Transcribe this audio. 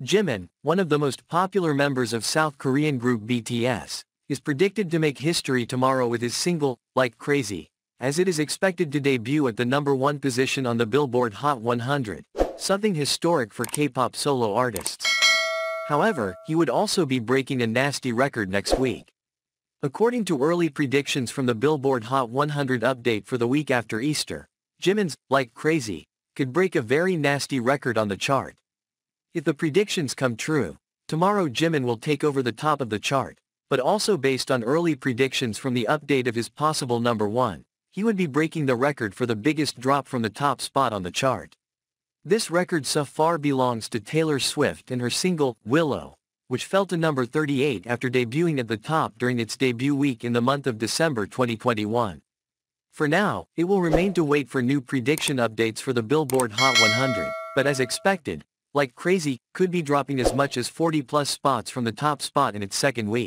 Jimin, one of the most popular members of South Korean group BTS, is predicted to make history tomorrow with his single, Like Crazy, as it is expected to debut at the number one position on the Billboard Hot 100, something historic for K-pop solo artists. However, he would also be breaking a nasty record next week. According to early predictions from the Billboard Hot 100 update for the week after Easter, Jimin's, Like Crazy, could break a very nasty record on the chart. If the predictions come true, tomorrow Jimin will take over the top of the chart, but also based on early predictions from the update of his possible number one, he would be breaking the record for the biggest drop from the top spot on the chart. This record so far belongs to Taylor Swift and her single, Willow, which fell to number 38 after debuting at the top during its debut week in the month of December 2021. For now, it will remain to wait for new prediction updates for the Billboard Hot 100, but as expected, like crazy, could be dropping as much as 40 plus spots from the top spot in its second week.